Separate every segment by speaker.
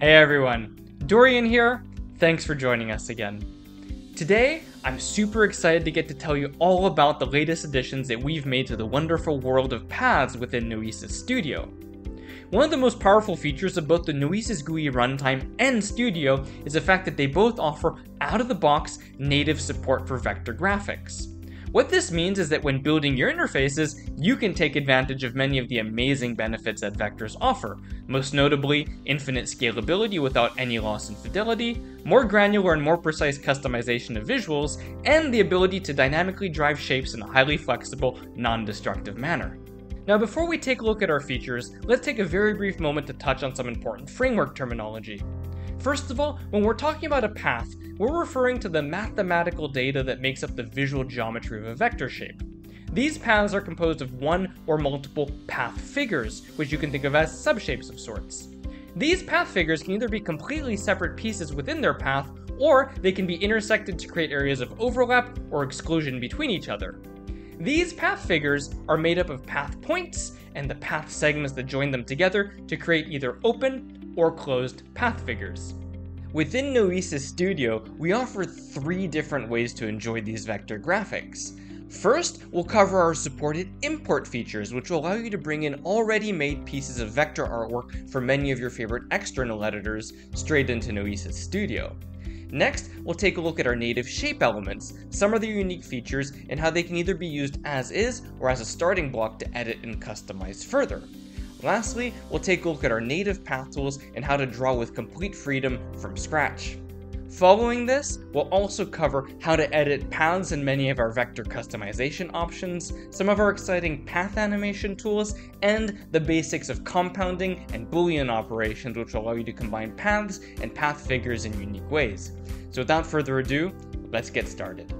Speaker 1: Hey everyone, Dorian here. Thanks for joining us again. Today, I'm super excited to get to tell you all about the latest additions that we've made to the wonderful world of paths within Noesis Studio. One of the most powerful features of both the Noesis GUI runtime and Studio is the fact that they both offer out of the box native support for vector graphics. What this means is that when building your interfaces, you can take advantage of many of the amazing benefits that vectors offer, most notably infinite scalability without any loss in fidelity, more granular and more precise customization of visuals, and the ability to dynamically drive shapes in a highly flexible, non-destructive manner. Now before we take a look at our features, let's take a very brief moment to touch on some important framework terminology. First of all, when we're talking about a path, we're referring to the mathematical data that makes up the visual geometry of a vector shape. These paths are composed of one or multiple path figures, which you can think of as subshapes of sorts. These path figures can either be completely separate pieces within their path, or they can be intersected to create areas of overlap or exclusion between each other. These path figures are made up of path points and the path segments that join them together to create either open or closed path figures. Within Noesis Studio, we offer three different ways to enjoy these vector graphics. First, we'll cover our supported import features, which will allow you to bring in already made pieces of vector artwork from many of your favorite external editors straight into Noesis Studio. Next, we'll take a look at our native shape elements, some of their unique features, and how they can either be used as is or as a starting block to edit and customize further. Lastly, we'll take a look at our native path tools and how to draw with complete freedom from scratch. Following this, we'll also cover how to edit paths in many of our vector customization options, some of our exciting path animation tools, and the basics of compounding and boolean operations which allow you to combine paths and path figures in unique ways. So without further ado, let's get started.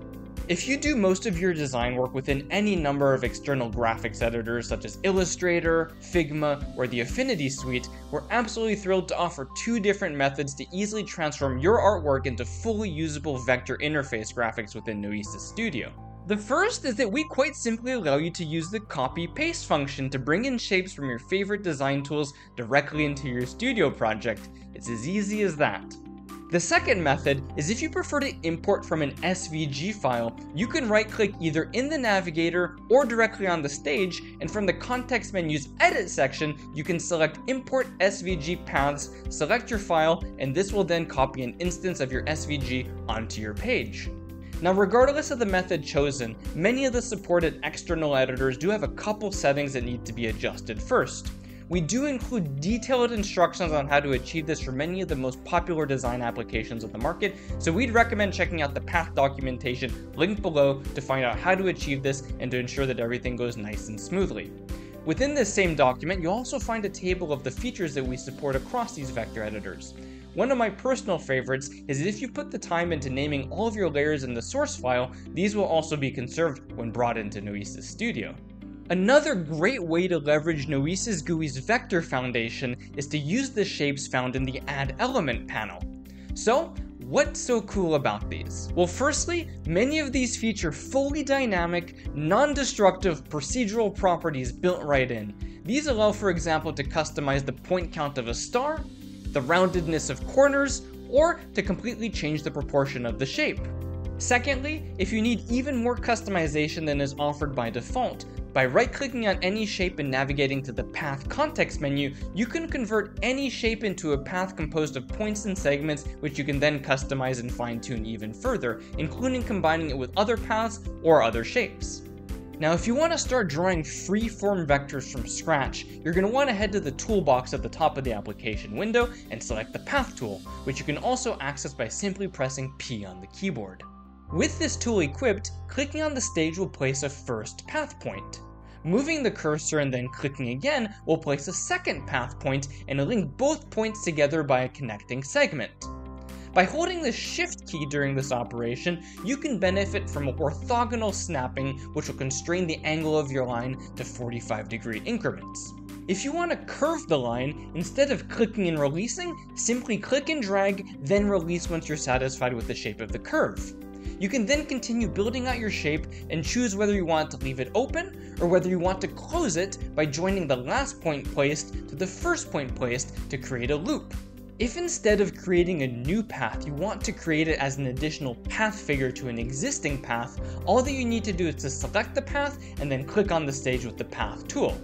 Speaker 1: If you do most of your design work within any number of external graphics editors such as Illustrator, Figma, or the Affinity Suite, we're absolutely thrilled to offer two different methods to easily transform your artwork into fully usable vector interface graphics within Noesis Studio. The first is that we quite simply allow you to use the copy-paste function to bring in shapes from your favorite design tools directly into your studio project. It's as easy as that. The second method is if you prefer to import from an SVG file, you can right click either in the navigator or directly on the stage, and from the context menu's edit section, you can select import SVG paths, select your file, and this will then copy an instance of your SVG onto your page. Now regardless of the method chosen, many of the supported external editors do have a couple settings that need to be adjusted first. We do include detailed instructions on how to achieve this for many of the most popular design applications on the market, so we'd recommend checking out the path documentation linked below to find out how to achieve this and to ensure that everything goes nice and smoothly. Within this same document, you'll also find a table of the features that we support across these vector editors. One of my personal favorites is if you put the time into naming all of your layers in the source file, these will also be conserved when brought into Noesis Studio. Another great way to leverage Noesis GUI's vector foundation is to use the shapes found in the Add Element panel. So, what's so cool about these? Well, firstly, many of these feature fully dynamic, non-destructive procedural properties built right in. These allow, for example, to customize the point count of a star, the roundedness of corners, or to completely change the proportion of the shape. Secondly, if you need even more customization than is offered by default, by right-clicking on any shape and navigating to the Path context menu, you can convert any shape into a path composed of points and segments which you can then customize and fine-tune even further, including combining it with other paths or other shapes. Now if you want to start drawing free-form vectors from scratch, you're going to want to head to the toolbox at the top of the application window and select the Path tool, which you can also access by simply pressing P on the keyboard. With this tool equipped, clicking on the stage will place a first path point. Moving the cursor and then clicking again will place a second path point and link both points together by a connecting segment. By holding the shift key during this operation, you can benefit from orthogonal snapping which will constrain the angle of your line to 45 degree increments. If you want to curve the line, instead of clicking and releasing, simply click and drag, then release once you're satisfied with the shape of the curve. You can then continue building out your shape and choose whether you want to leave it open or whether you want to close it by joining the last point placed to the first point placed to create a loop. If instead of creating a new path, you want to create it as an additional path figure to an existing path, all that you need to do is to select the path and then click on the stage with the path tool.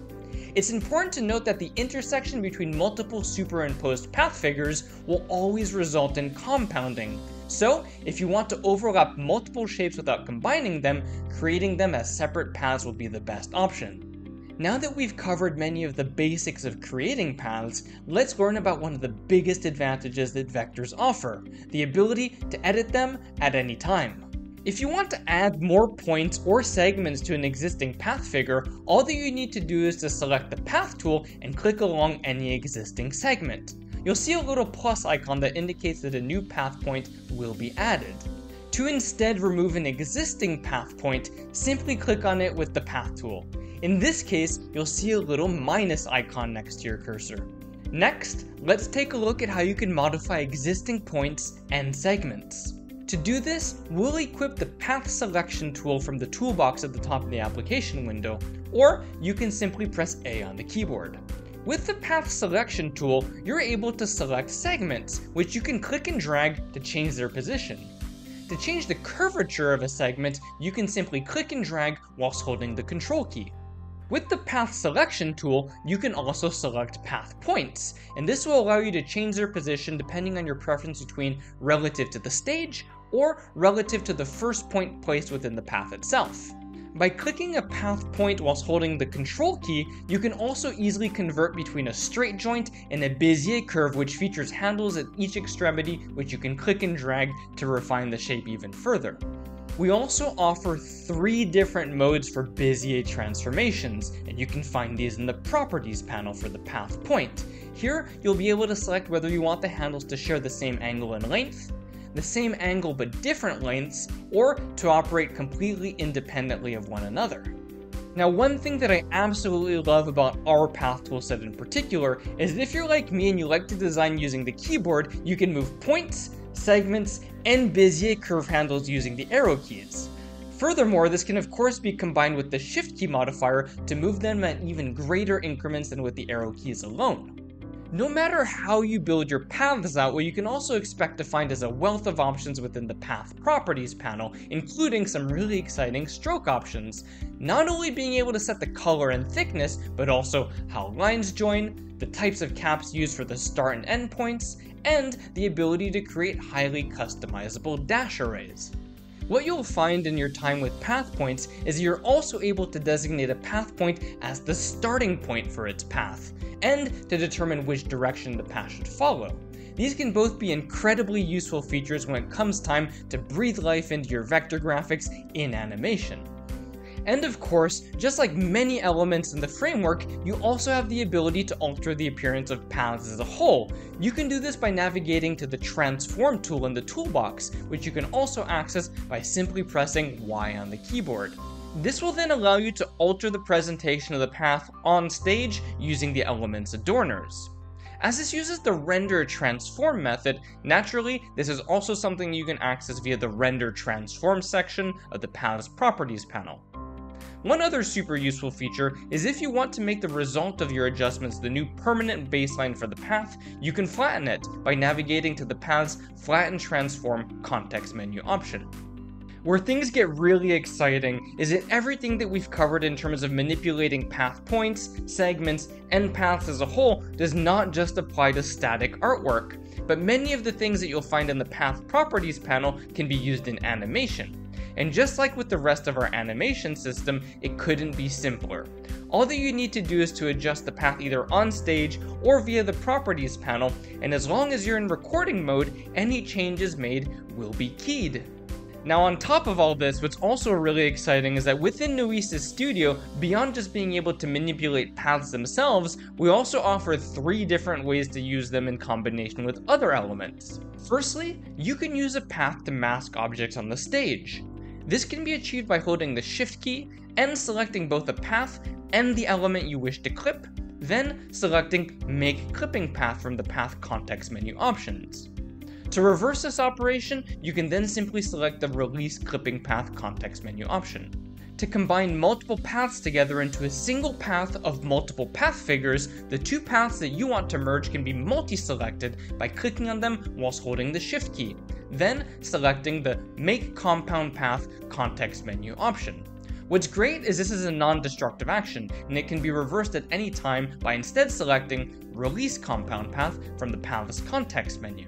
Speaker 1: It's important to note that the intersection between multiple superimposed path figures will always result in compounding. So, if you want to overlap multiple shapes without combining them, creating them as separate paths will be the best option. Now that we've covered many of the basics of creating paths, let's learn about one of the biggest advantages that vectors offer, the ability to edit them at any time. If you want to add more points or segments to an existing path figure, all that you need to do is to select the path tool and click along any existing segment. You'll see a little plus icon that indicates that a new path point will be added. To instead remove an existing path point, simply click on it with the path tool. In this case, you'll see a little minus icon next to your cursor. Next, let's take a look at how you can modify existing points and segments. To do this, we'll equip the Path Selection tool from the toolbox at the top of the application window, or you can simply press A on the keyboard. With the Path Selection tool, you're able to select segments, which you can click and drag to change their position. To change the curvature of a segment, you can simply click and drag whilst holding the Control key. With the Path Selection tool, you can also select path points, and this will allow you to change their position depending on your preference between relative to the stage or relative to the first point placed within the path itself. By clicking a path point whilst holding the control key, you can also easily convert between a straight joint and a Bezier curve which features handles at each extremity which you can click and drag to refine the shape even further. We also offer three different modes for Bezier transformations, and you can find these in the Properties panel for the path point. Here, you'll be able to select whether you want the handles to share the same angle and length, the same angle but different lengths, or to operate completely independently of one another. Now, one thing that I absolutely love about our path toolset in particular is that if you're like me and you like to design using the keyboard, you can move points, segments, and Bezier curve handles using the arrow keys. Furthermore, this can of course be combined with the shift key modifier to move them at even greater increments than with the arrow keys alone. No matter how you build your paths out, what you can also expect to find is a wealth of options within the Path Properties panel, including some really exciting stroke options. Not only being able to set the color and thickness, but also how lines join, the types of caps used for the start and end points, and the ability to create highly customizable dash arrays. What you'll find in your time with path points is you're also able to designate a path point as the starting point for its path, and to determine which direction the path should follow. These can both be incredibly useful features when it comes time to breathe life into your vector graphics in animation. And of course, just like many elements in the framework, you also have the ability to alter the appearance of paths as a whole. You can do this by navigating to the Transform tool in the toolbox, which you can also access by simply pressing Y on the keyboard. This will then allow you to alter the presentation of the path on stage using the element's adorners. As this uses the render transform method, naturally, this is also something you can access via the render transform section of the path's properties panel. One other super useful feature is if you want to make the result of your adjustments the new permanent baseline for the path, you can flatten it by navigating to the path's Flatten Transform context menu option. Where things get really exciting is that everything that we've covered in terms of manipulating path points, segments, and paths as a whole does not just apply to static artwork, but many of the things that you'll find in the Path Properties panel can be used in animation. And just like with the rest of our animation system, it couldn't be simpler. All that you need to do is to adjust the path either on stage or via the properties panel, and as long as you're in recording mode, any changes made will be keyed. Now on top of all this, what's also really exciting is that within Noesis Studio, beyond just being able to manipulate paths themselves, we also offer three different ways to use them in combination with other elements. Firstly, you can use a path to mask objects on the stage. This can be achieved by holding the Shift key and selecting both the path and the element you wish to clip, then selecting Make Clipping Path from the Path context menu options. To reverse this operation, you can then simply select the Release Clipping Path context menu option. To combine multiple paths together into a single path of multiple path figures, the two paths that you want to merge can be multi-selected by clicking on them whilst holding the Shift key, then selecting the Make Compound Path context menu option. What's great is this is a non-destructive action, and it can be reversed at any time by instead selecting Release Compound Path from the Paths context menu.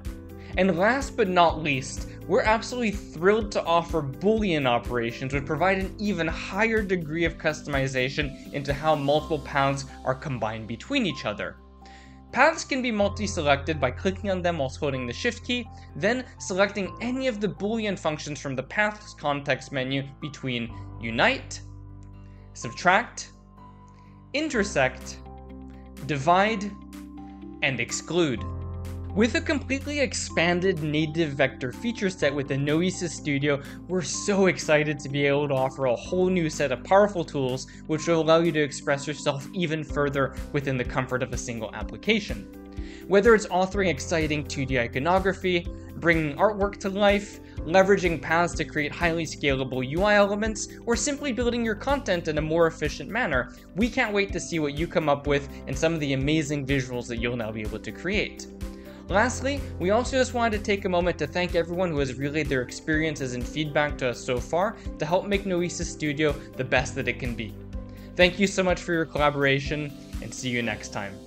Speaker 1: And last but not least, we're absolutely thrilled to offer Boolean operations, which provide an even higher degree of customization into how multiple paths are combined between each other. Paths can be multi-selected by clicking on them whilst holding the Shift key, then selecting any of the Boolean functions from the Paths context menu between Unite, Subtract, Intersect, Divide, and Exclude. With a completely expanded native vector feature set within Noesis Studio, we're so excited to be able to offer a whole new set of powerful tools which will allow you to express yourself even further within the comfort of a single application. Whether it's authoring exciting 2D iconography, bringing artwork to life, leveraging paths to create highly scalable UI elements, or simply building your content in a more efficient manner, we can't wait to see what you come up with and some of the amazing visuals that you'll now be able to create. Lastly, we also just wanted to take a moment to thank everyone who has relayed their experiences and feedback to us so far to help make Noesis Studio the best that it can be. Thank you so much for your collaboration, and see you next time.